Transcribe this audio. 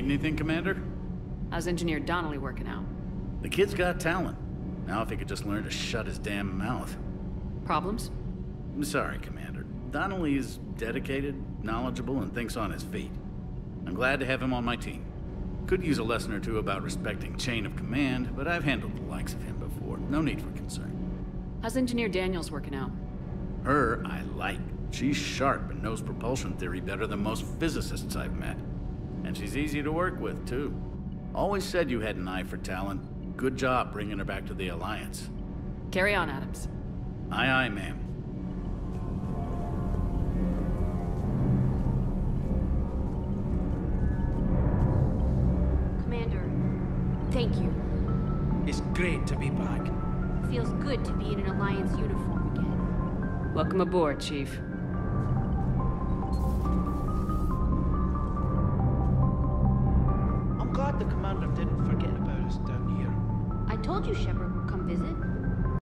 Need anything, Commander? How's Engineer Donnelly working out? The kid's got talent. Now if he could just learn to shut his damn mouth. Problems? I'm sorry, Commander. Donnelly is dedicated, knowledgeable, and thinks on his feet. I'm glad to have him on my team. Could use a lesson or two about respecting chain of command, but I've handled the likes of him before. No need for concern. How's Engineer Daniels working out? Her, I like. She's sharp and knows propulsion theory better than most physicists I've met. And she's easy to work with, too. Always said you had an eye for talent. Good job bringing her back to the Alliance. Carry on, Adams. Aye, aye, ma'am. Commander, thank you. It's great to be back. Feels good to be in an Alliance uniform again. Welcome aboard, Chief. Glad the commander didn't forget about us down here. I told you Shepard would come visit.